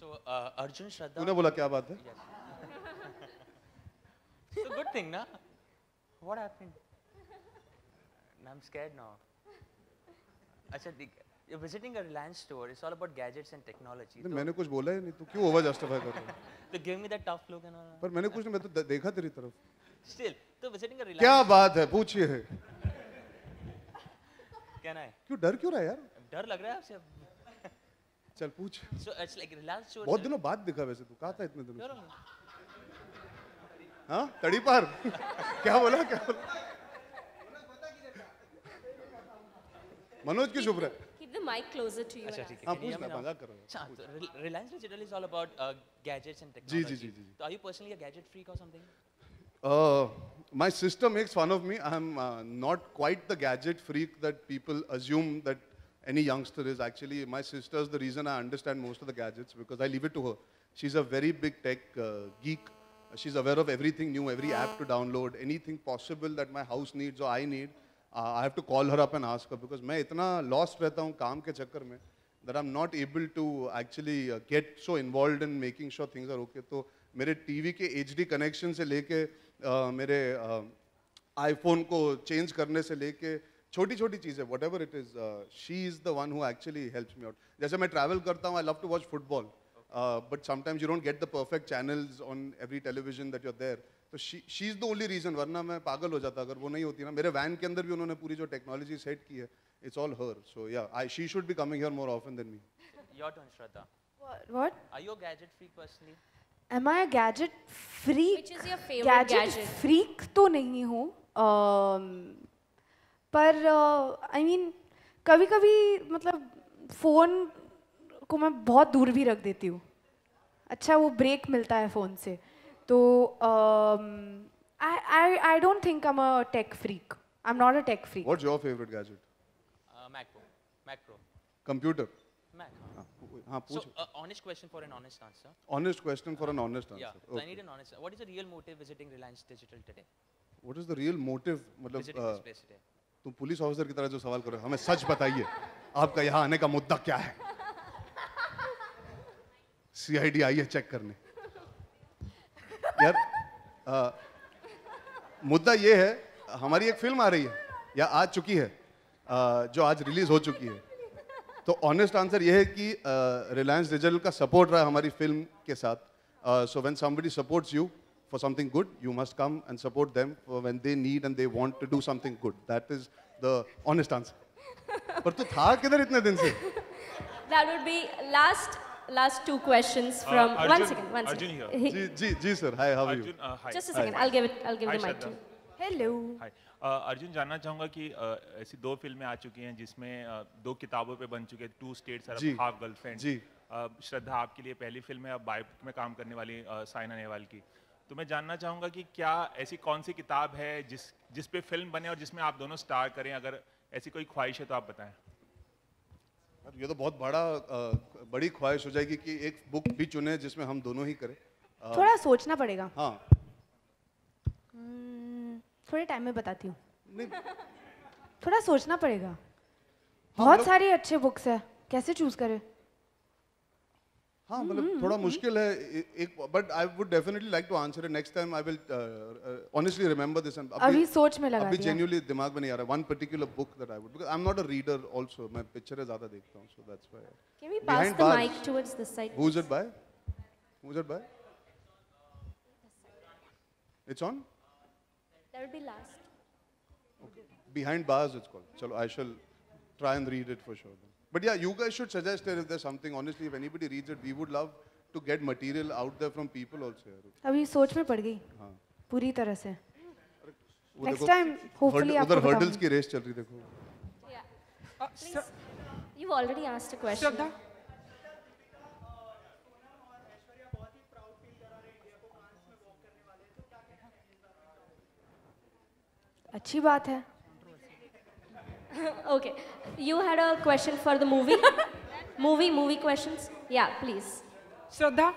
So uh, Arjun Shraddha. तूने बोला क्या बात है So good thing, na? What happened? I'm scared now. अच्छा ठीक You're visiting a Reliance store. It's all about gadgets and technology. नहीं, तो, मैंने कुछ बोला ही नहीं तू क्यों ओवर जस्टिफाई कर रहा है तो give me that tough look and all. पर मैंने कुछ नहीं मैं तो देखा तेरी तरफ़ Still, तो visiting a Reliance. क्या बात है पूछिए है Can I? क्यों डर क्यों रहा है यार डर लग रहा है आपसे? चल पूछ So it's like Reliance store. बहुत दिनों बाद दिखा वैसे तू कहा था इतने दिनों से? हाँ तड़ी पार क्या बोला क्या बोला मनोज क्यों चुप रहा है Keep the mic closer to you. अच्छा ठीक है. हाँ पूछ ना? मज़ाक कर रहा हूँ अच्छा, तो Reliance Digital is all about uh, gadgets and जी. जी, जी, जी. So are you personally a gadget freak or something? Uh, my sister makes fun of me. I'm uh, not quite the gadget freak that people assume that any youngster is. Actually, my sister is the reason I understand most of the gadgets because I leave it to her. She's a very big tech uh, geek. She's aware of everything new, every app to download, anything possible that my house needs or I need. Uh, I have to call her up and ask her because मैं इतना lost रहता हूँ काम के चक्कर में that I'm not able to actually uh, get so involved in making sure things are okay. तो मेरे टीवी के एच कनेक्शन से लेके uh, मेरे आईफोन को चेंज करने से लेके छोटी छोटी चीज़ें whatever it is she is the one who actually helps me out जैसे मैं ट्रैवल करता हूँ I love to watch football but sometimes you don't get the perfect channels on every television that you're there तो she is the only reason वरना मैं पागल हो जाता अगर वो नहीं होती ना मेरे वैन के अंदर भी उन्होंने पूरी जो टेक्नोलॉजी सेट की है it's all her so yeah I she should be coming here more often than me Your turn, Shraddha. What? Are you a gadget freak personally? Am I a gadget freak? Which is your favorite gadget? freak तो नहीं हूँ um, पर I mean कभी कभी मतलब phone को मैं बहुत दूर भी रख देती हूँ अच्छा वो ब्रेक मिलता है फ़ोन से तो I I I don't think I am a tech freak I am not a tech freak what's your favourite gadget Uh. Mac Pro. Computer. हाँ हाँ So, पूछ uh, honest question for an honest answer. Honest question for an honest Yeah. Answer So I need an honest. What is the real motive visiting Reliance Digital today? What is the real motive मतलब Visiting uh, this place today. तुम police officer की तरह जो सवाल करो हमें सच बताइए आपका यहाँ आने का मुद्दा क्या है? सीआईडी आई है चेक करने। यार आ, मुद्दा ये है हमारी एक फ़िल्म आ रही है या आ चुकी है आ, जो आज रिलीज़ हो चुकी है। तो ऑनेस्ट आंसर ये है कि रिलायंस डिजिटल का सपोर्ट रहा हमारी फ़िल्म के साथ। So when somebody supports you for something good you must come and support them for when they need and they want to do something good that is the honest answer पर तू था किधर इतने दिन से That would be last last two questions from one Arjun- second, one Arjun second. here. He- जी जी जी sir hi how are you Arjun hi Just a second. hi. I'll give it. I'll give Hi, the mic to you. Hello hi Arjun जानना चाहूँगा कि अ, ऐसी दो फ़िल्में आ चुकी हैं जिसमें अ, दो किताबों पे बन चुके टू स्टेट्स। हाफ़ गर्लफ्रेंड जी। श्रद्धा आपके लिए पहली फ़िल्म है अब बायोपिक में काम करने वाली अ, साइना नेहवाल की तो मैं जानना चाहूँगा कि क्या ऐसी कौन सी किताब है जिस जिस पे फ़िल्म बने और जिसमें आप दोनों स्टार करें? अगर ऐसी कोई ख्वाहिश है तो आप बताएँ। ये तो बहुत बड़ा बड़ी ख्वाहिश हो जाएगी कि एक बुक भी चुने जिसमें हम दोनों ही करें। थोड़ा सोचना पड़ेगा। हाँ। Hmm, थोड़े टाइम में बताती हूँ। थोड़ा सोचना पड़ेगा। हाँ, बहुत सारी अच्छे बुक्स है। कैसे चूज़ करें? हाँ मतलब थोड़ा मुश्किल है एक but I would definitely like to answer it next time I will honestly remember this अभी सोच में लगा अभी जेन्युइनली दिमाग में नहीं आ रहा one particular book that I would because I am not a reader also मैं पिक्चरें ज़्यादा देखता हूँ so that's why pass Behind the bars. mic towards this side? Who is it by who is it by it's on That would be last. behind bars it's called. Chalo i shall try and read it for sure but yeah you guys should suggest it if there's something honestly if anybody reads it we would love to get material out there from people also yaar. अभी सोच में पड़ गई हाँ पूरी तरह से next time hopefully आपको उधर हर्डल्स की रेस चल रही देखो Yeah. Please. You've already asked a question. श्रद्धा अच्छी बात है okay. You had a question for the movie? movie, movie questions? Yeah, please. श्रद्धा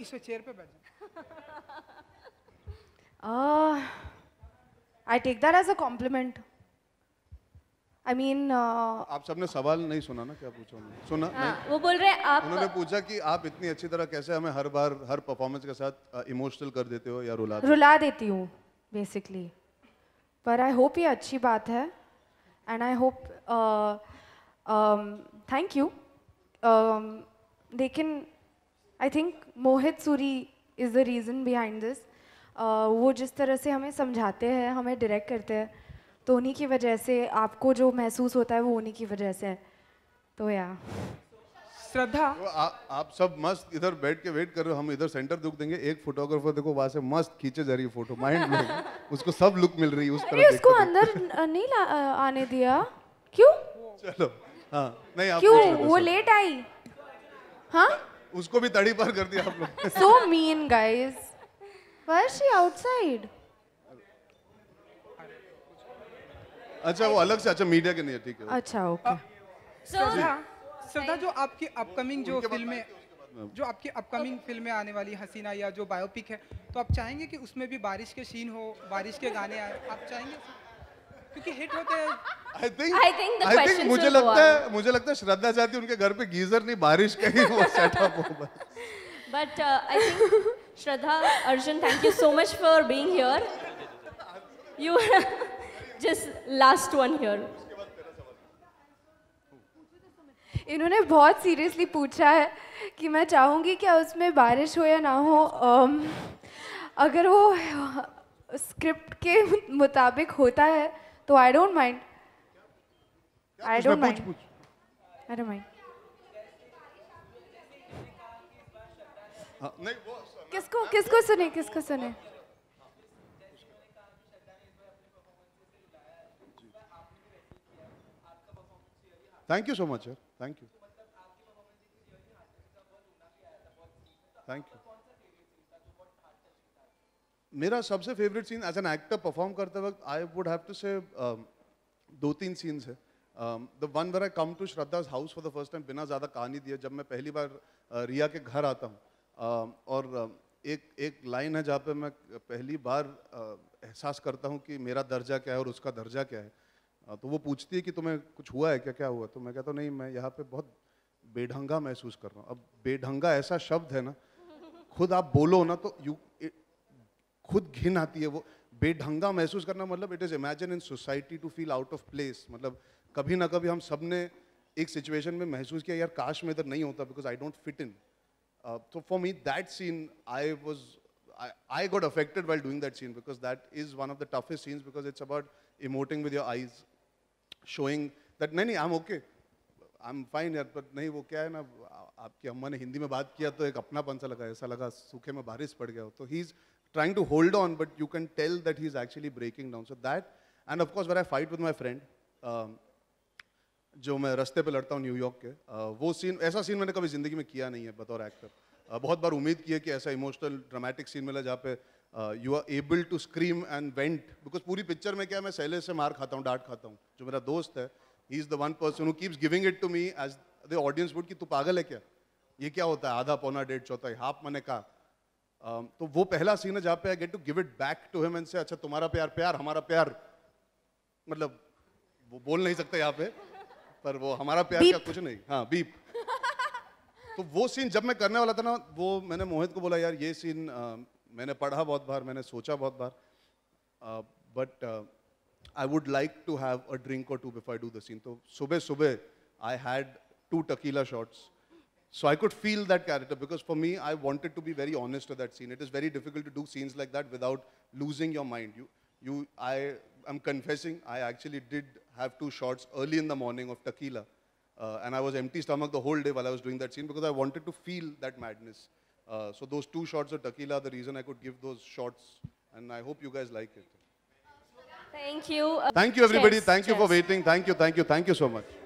इस चेयर पे बैठ I take that as a compliment I mean आप सबने सवाल नहीं सुना ना क्या पूछा उन्होंने सुना हाँ नहीं वो बोल रहे हैं आप उन्होंने पूछा कि आप इतनी अच्छी तरह कैसे हमें हर बार हर परफॉर्मेंस के साथ इमोशनल कर देते हो या रुला रुला देती हूँ बेसिकली पर आई होप ये अच्छी बात है. And I hope thank you लेकिन I think Mohit Suri is the reason behind this वो जिस तरह से हमें समझाते हैं, हमें डायरेक्ट करते हैं तो उन्हीं की वजह से आपको जो महसूस होता है वो उन्हीं की वजह से है. तो या श्रद्धा। तो आ, आप सब मस्त इधर बैठ के वेट कर रहे हो हम इधर सेंटर दुख देंगे। एक फोटोग्राफर देखो वहाँ से मस्त खींचे जा रही है फ़ोटो माइंड में उसको सब लुक मिल रही है उस तरह उसको अंदर नहीं आने दिया। क्यों? चलो हाँ नहीं आप क्यों? वो लेट आई। हाँ? उसको भी तड़ी पार कर दिया आप लोग so mean guys. Why is she outside? अच्छा वो अलग से अच्छा मीडिया के नहीं है ठीक है। अच्छा ओके श्रद्धा श्रद्धा जो आपकी अपकमिंग जो फ़िल्में जो आपकी अपकमिंग फ़िल्में आने वाली हसीना या जो बायोपिक है तो आप चाहेंगे कि उसमें भी बारिश के सीन हो बारिश के गाने आए? आप चाहेंगे? क्योंकि हिट होते हैं। I think I think I think मुझे लगता है मुझे लगता है श्रद्धा चाहती उनके घर पे गीजर नहीं बारिश का ही वो सेटअप हो I think Shraddha, Arjun, thank you so much for being here. You were just last one here. इन्होंने बहुत सीरियसली पूछा है कि मैं चाहूँगी क्या उसमें बारिश हो या ना हो अम, अगर वो स्क्रिप्ट के मुताबिक होता है तो I don't mind I don't mind I don't mind किसको किसको सुने किसको सुने? Thank you so much sir thank you thank you मेरा सबसे favourite scene as an actor perform करते वक्त आई वुड हैव टू से दो तीन सीन्स है। The one where I come to Shraddha's house for the first time बिना ज़्यादा कहानी दिए जब मैं पहली बार uh, रिया के घर आता हूँ um, और uh, एक एक लाइन है जहाँ पे मैं पहली बार uh, एहसास करता हूँ कि मेरा दर्जा क्या है और उसका दर्जा क्या हाँ, तो वो पूछती है कि तुम्हें कुछ हुआ है क्या? क्या हुआ? तो मैं कहता हूँ, नहीं, मैं यहाँ पे बहुत बेढंगा महसूस कर रहा हूँ। अब बेढंगा ऐसा शब्द है ना, खुद आप बोलो ना तो यू खुद घिन आती है वो। बेढंगा महसूस करना मतलब it is imagine in society to feel out of place मतलब कभी ना कभी हम सबने एक सिचुएशन में महसूस किया, यार, काश में इधर नहीं होता because I don't fit in so for me that scene I was I got affected while doing that scene because that is one of the toughest scenes because it's about emoting with your eyes showing that नहीं नहीं I'm okay. I'm fine यार but नहीं वो क्या है ना आपकी अम्मा ने हिंदी में बात किया तो एक अपनापन सा लगा ऐसा लगा सूखे में बारिश पड़ गया हो। तो he's trying to hold on but you can tell that he's actually breaking down. So that and of course when I fight with my friend um, जो मैं रास्ते पे लड़ता हूँ न्यूयॉर्क के अ, वो सीन ऐसा सीन मैंने कभी ज़िंदगी में किया नहीं है बतौर एक्टर बहुत बार उम्मीद की है कि ऐसा इमोशनल ड्रामेटिक सीन मिला जहाँ पे you are able to scream and vent because पूरी पिक्चर में क्या मैं सैले से मार खाता हूँ डांट खाता हूँ जो मेरा दोस्त है he is the one person who keeps giving it to me as the audience would कि तू पागल है क्या ये क्या होता है आधा पौना डेढ़ चौथा हाफ़ मैंने कहा तो वो पहला सीन है जहाँ पे I get to give it back to him and say अच्छा तुम्हारा प्यार प्यार हमारा प्यार मतलब वो बोल नहीं सकते यहाँ पे पर वो हमारा प्यार क्या कुछ नहीं हाँ बीप तो वो सीन जब मैं करने वाला था ना वो मैंने मोहित को बोला यार ये सीन मैंने पढ़ा बहुत बार, मैंने सोचा बहुत बार but I would like to have a drink और two before do the scene तो सुबह सुबह I had two tequila shots so I could feel that character because for me I wanted to be very honest to that scene it is very difficult to do scenes like that without losing your mind you you I I am confessing I actually did have two shots early in the morning of tequila and I was empty stomach the whole day while I was doing that scene because I wanted to feel that madness Uh, so those two shots of tequila, the reason I could give those shots. And I hope you guys like it. Thank you. Thank you, everybody. cheers, Thank you for waiting. Thank you, thank you, thank you so much.